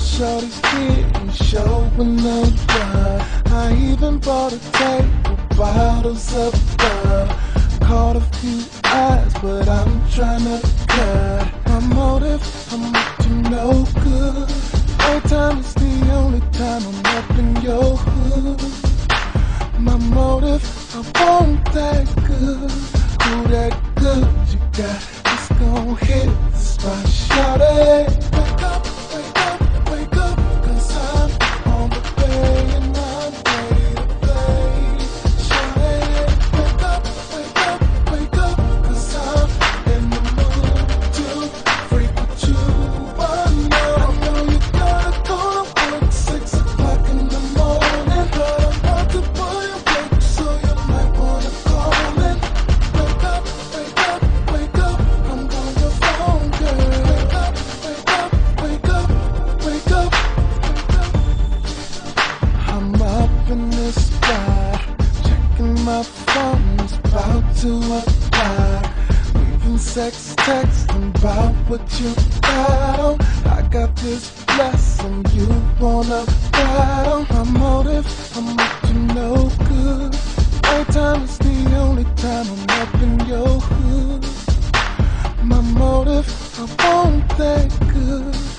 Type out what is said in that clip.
shorties didn't show when they ride. I even bought a table, bottles of wine. Caught a few eyes, but I'm trying to hide. My motive, I'm up to no good. Daytime is the only time I'm up in your hood. My motive, I want that good. Who that good you got? It's gon' hit the spot, shout it. Two o'clock. Leaving sex texting about what you got. I got this blessing, you wanna on my motive. I'm up to no good. Nighttime is the only time I'm up in your hood. My motive, I want that good.